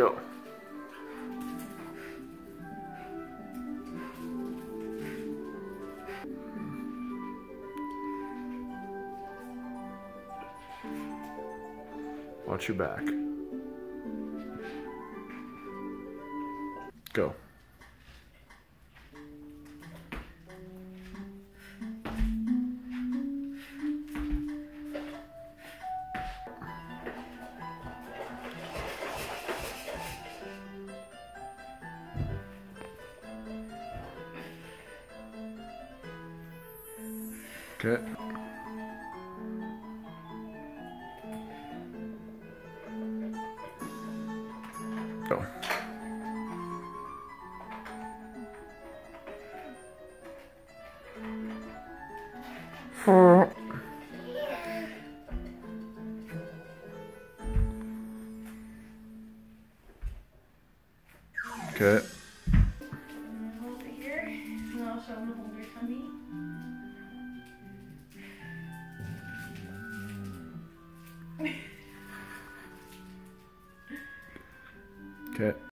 Go. Watch your back. Go. Okay. Go. Okay. It here, and I'll show them to hold your Okay.